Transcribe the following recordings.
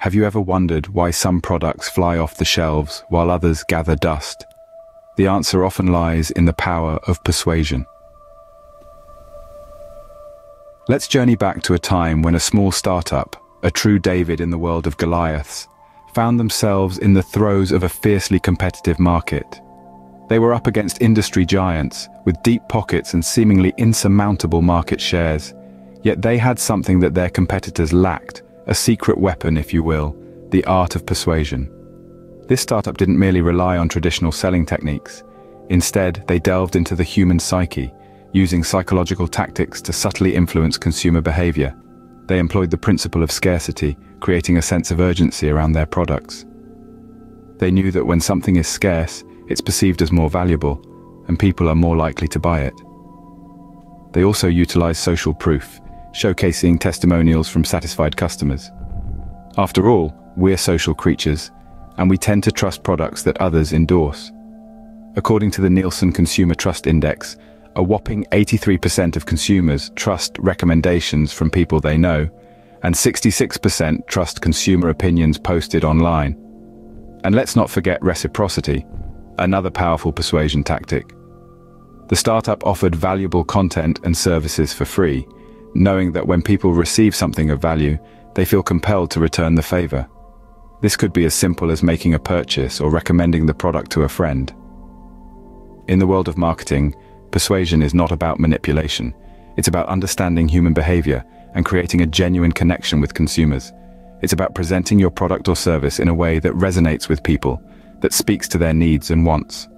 Have you ever wondered why some products fly off the shelves while others gather dust? The answer often lies in the power of persuasion. Let's journey back to a time when a small startup, a true David in the world of Goliaths, found themselves in the throes of a fiercely competitive market. They were up against industry giants, with deep pockets and seemingly insurmountable market shares. Yet they had something that their competitors lacked, a secret weapon, if you will, the art of persuasion. This startup didn't merely rely on traditional selling techniques. Instead, they delved into the human psyche, using psychological tactics to subtly influence consumer behavior. They employed the principle of scarcity, creating a sense of urgency around their products. They knew that when something is scarce, it's perceived as more valuable, and people are more likely to buy it. They also utilized social proof, showcasing testimonials from satisfied customers. After all, we're social creatures, and we tend to trust products that others endorse. According to the Nielsen Consumer Trust Index, a whopping 83% of consumers trust recommendations from people they know, and 66% trust consumer opinions posted online. And let's not forget reciprocity, another powerful persuasion tactic. The startup offered valuable content and services for free, knowing that when people receive something of value, they feel compelled to return the favor. This could be as simple as making a purchase or recommending the product to a friend. In the world of marketing, persuasion is not about manipulation. It's about understanding human behavior and creating a genuine connection with consumers. It's about presenting your product or service in a way that resonates with people, that speaks to their needs and wants.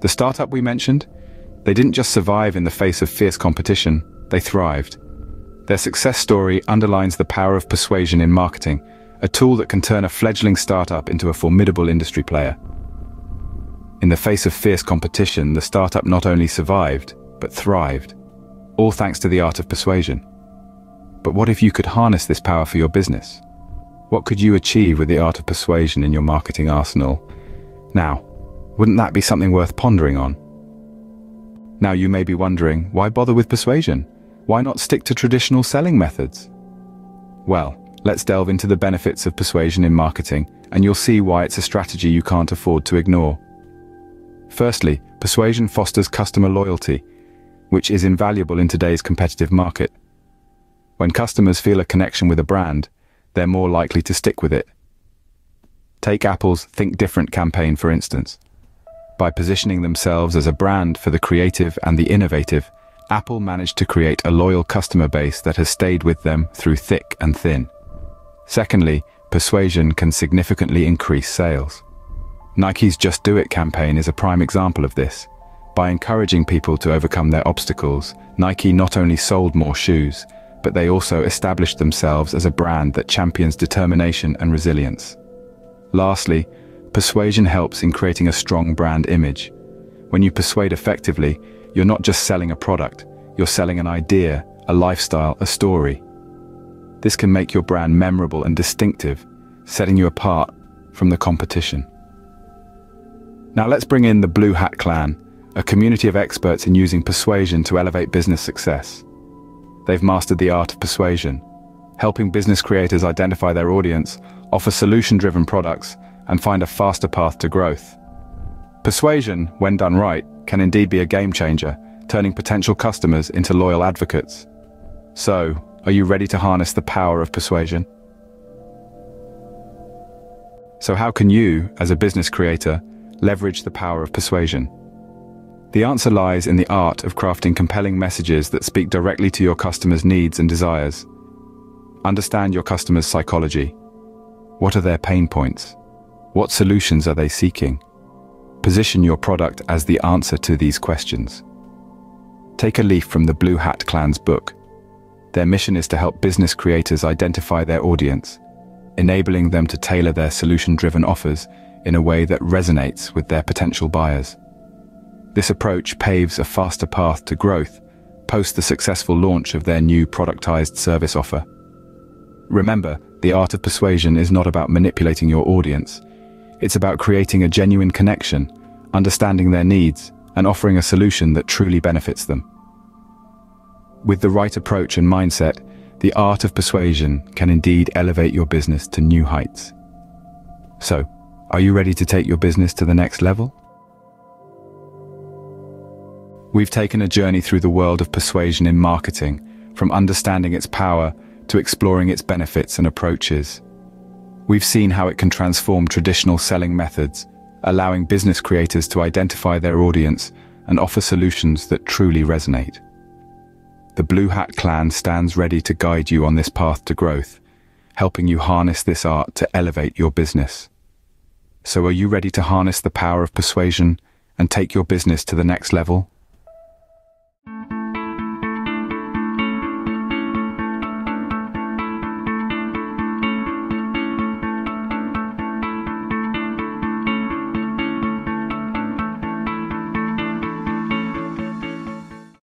The startup we mentioned, they didn't just survive in the face of fierce competition, they thrived. Their success story underlines the power of persuasion in marketing, a tool that can turn a fledgling startup into a formidable industry player. In the face of fierce competition, the startup not only survived, but thrived, all thanks to the art of persuasion. But what if you could harness this power for your business? What could you achieve with the art of persuasion in your marketing arsenal? Now, wouldn't that be something worth pondering on? Now you may be wondering, why bother with persuasion? Why not stick to traditional selling methods? Well, let's delve into the benefits of persuasion in marketing, and you'll see why it's a strategy you can't afford to ignore. Firstly, persuasion fosters customer loyalty, which is invaluable in today's competitive market. When customers feel a connection with a brand, they're more likely to stick with it. Take Apple's Think Different campaign, for instance. By positioning themselves as a brand for the creative and the innovative, Apple managed to create a loyal customer base that has stayed with them through thick and thin. Secondly, persuasion can significantly increase sales. Nike's Just Do It campaign is a prime example of this. By encouraging people to overcome their obstacles, Nike not only sold more shoes, but they also established themselves as a brand that champions determination and resilience. Lastly, persuasion helps in creating a strong brand image. When you persuade effectively, you're not just selling a product, you're selling an idea, a lifestyle, a story. This can make your brand memorable and distinctive, setting you apart from the competition. Now let's bring in the Blue Hat Clan, a community of experts in using persuasion to elevate business success. They've mastered the art of persuasion, helping business creators identify their audience, offer solution-driven products, and find a faster path to growth. Persuasion, when done right, can indeed be a game changer, turning potential customers into loyal advocates. So, are you ready to harness the power of persuasion? So how can you, as a business creator, leverage the power of persuasion? The answer lies in the art of crafting compelling messages that speak directly to your customers' needs and desires. Understand your customers' psychology. What are their pain points? What solutions are they seeking? Position your product as the answer to these questions. Take a leaf from the Blue Hat Clan's book. Their mission is to help business creators identify their audience, enabling them to tailor their solution-driven offers in a way that resonates with their potential buyers. This approach paves a faster path to growth post the successful launch of their new productized service offer. Remember, the art of persuasion is not about manipulating your audience, it's about creating a genuine connection, understanding their needs, and offering a solution that truly benefits them. With the right approach and mindset, the art of persuasion can indeed elevate your business to new heights. So, are you ready to take your business to the next level? We've taken a journey through the world of persuasion in marketing, from understanding its power to exploring its benefits and approaches. We've seen how it can transform traditional selling methods, allowing business creators to identify their audience and offer solutions that truly resonate. The Blue Hat Clan stands ready to guide you on this path to growth, helping you harness this art to elevate your business. So are you ready to harness the power of persuasion and take your business to the next level?